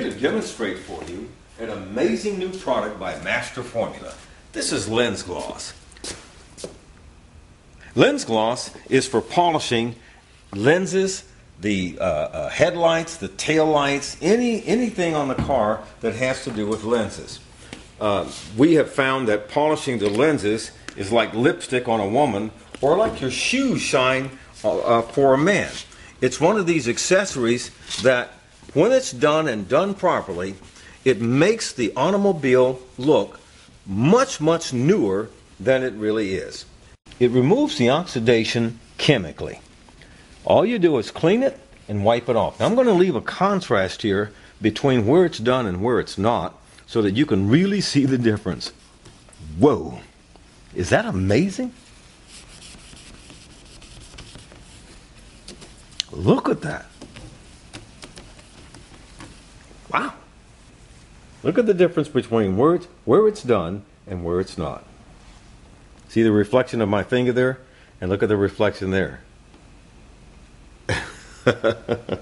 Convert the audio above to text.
demonstrate for you an amazing new product by Master Formula. This is Lens Gloss. Lens Gloss is for polishing lenses, the uh, uh, headlights, the tail lights, any, anything on the car that has to do with lenses. Uh, we have found that polishing the lenses is like lipstick on a woman or like your shoes shine uh, uh, for a man. It's one of these accessories that, when it's done and done properly, it makes the automobile look much, much newer than it really is. It removes the oxidation chemically. All you do is clean it and wipe it off. Now, I'm going to leave a contrast here between where it's done and where it's not so that you can really see the difference. Whoa! Is that amazing? Look at that. Wow. Look at the difference between where it's, where it's done and where it's not. See the reflection of my finger there? And look at the reflection there.